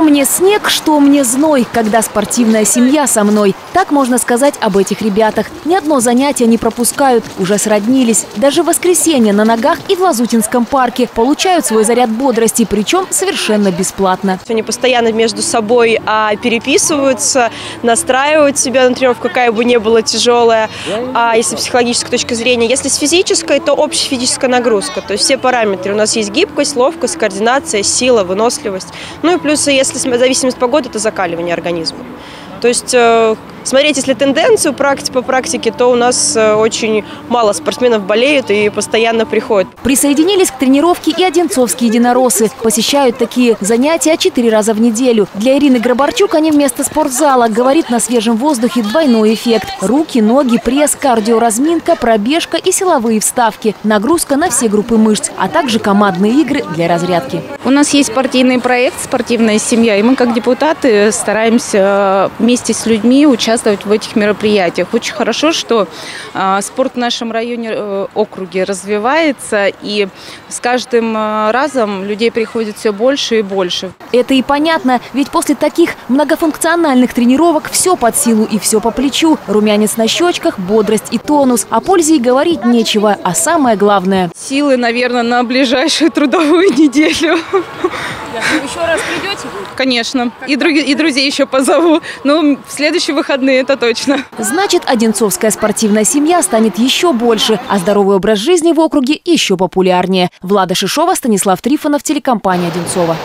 мне снег, что мне зной, когда спортивная семья со мной. Так можно сказать об этих ребятах. Ни одно занятие не пропускают, уже сроднились. Даже в воскресенье на ногах и в Лазутинском парке получают свой заряд бодрости, причем совершенно бесплатно. Они постоянно между собой а, переписываются, настраивают себя на тренировку, какая бы ни была тяжелая, а если с психологической точки зрения. Если с физической, то общая физическая нагрузка. То есть все параметры. У нас есть гибкость, ловкость, координация, сила, выносливость. Ну и плюс, если зависимость погоды, это закаливание организма. То есть э, смотреть, если тенденцию практи по практике, то у нас э, очень мало спортсменов болеют и постоянно приходят. Присоединились к тренировке и одинцовские единороссы. Посещают такие занятия четыре раза в неделю. Для Ирины Грабарчук они вместо спортзала. Говорит, на свежем воздухе двойной эффект. Руки, ноги, пресс, кардиоразминка, пробежка и силовые вставки. Нагрузка на все группы мышц, а также командные игры для разрядки. У нас есть партийный проект «Спортивная семья», и мы как депутаты стараемся вместе с людьми участвовать в этих мероприятиях. Очень хорошо, что э, спорт в нашем районе, э, округе развивается, и с каждым э, разом людей приходит все больше и больше. Это и понятно, ведь после таких многофункциональных тренировок все под силу и все по плечу. Румянец на щечках, бодрость и тонус. О пользе и говорить нечего, а самое главное. Силы, наверное, на ближайшую трудовую неделю. Еще раз придете? Конечно. И, друг, и друзей еще позову. Ну, в следующие выходные, это точно. Значит, Одинцовская спортивная семья станет еще больше, а здоровый образ жизни в округе еще популярнее. Влада Шишова, Станислав Трифонов, телекомпания «Одинцова».